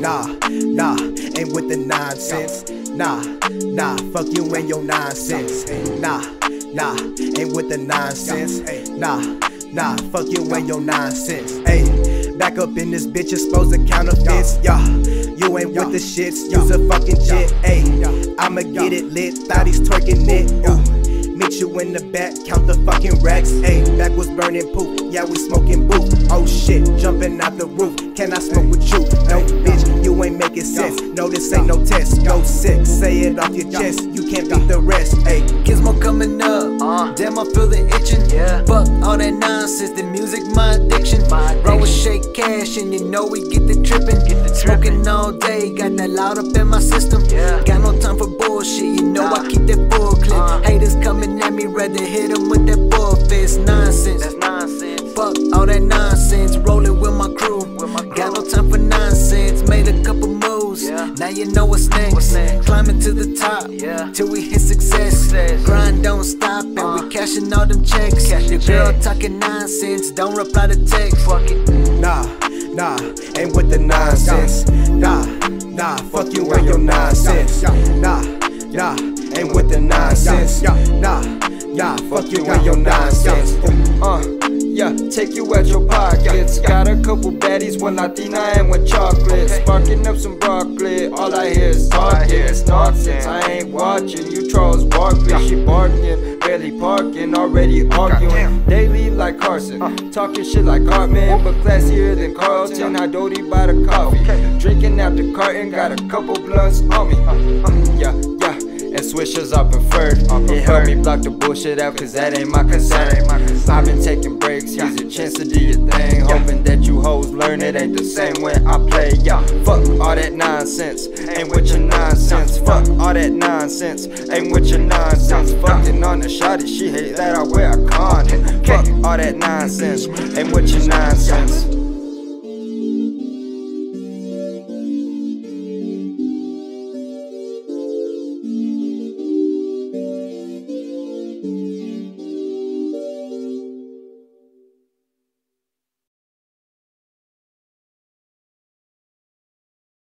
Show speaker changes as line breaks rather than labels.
Nah, nah, ain't with the nonsense. Nah, nah, fuck you and your nonsense. Nah, nah, ain't with the nonsense. Nah, nah, fuck you and your nonsense. Hey, back up in this bitch, expose the counterfeits. Yeah, you ain't with the shits, use a fucking jet. Hey, I'ma get it lit, thought he's twerking it. Ooh. Meet you in the back, count the fucking racks. Ayy, back was burning poop. Yeah, we smoking booth. Oh shit, jumping out the roof. Can I smoke with you? No, bitch, you ain't making sense. No, this ain't no test. Go sick, say it off your chest. You can't beat the rest. Ayy,
Gizmo coming up. Uh. Damn, I feel the itching.
Yeah.
Fuck all that nonsense. The music, my addiction.
My
Roll with
addiction.
shake cash, and you know we get the tripping.
Get the
Smoking all day, got that loud up in my system.
Yeah.
Got no time for bullshit. You know I keep that nonsense.
That's nonsense.
Fuck all that nonsense, rolling with my crew.
With my
Got no time for nonsense, made a couple moves.
Yeah.
Now you know what's next.
What's next?
Climbing to the top,
Yeah.
till we hit success.
Success.
Grind don't stop, and
Uh.
we cashing all them checks.
Cashing
Your girl talking nonsense, don't reply to text.
Fuck it.
nah, nah, ain't with the nonsense. Nah, nah, fuck you and your nonsense. Nah, nah, ain't with the nonsense. Nah, nah, fuck you and your nonsense.
Uh, yeah, take you at your pockets. Got a couple baddies, one Latina and one chocolate. Sparking up some broccoli, all I hear is talking. It's nonsense, I ain't watching. You trolls barking, she barking, barely parking, already arguing. Daily like Carson, uh. talking shit like Cartman, but classier than Carlton. I doty by the coffee, drinking out the carton, got a couple blunts on me. Uh, uh. Mm, yeah, yeah. And swishers are preferred. It helped me block the bullshit out, cause that ain't my concern. I've been taking breaks, use a chance to do your thing. Hoping that you hoes learn it ain't the same when I play. Yeah, fuck all that nonsense, ain't with your nonsense. Fuck all that nonsense, ain't with your nonsense. Fucking on the shotty, she hate that I wear a condom. Fuck all that nonsense, ain't with your nonsense.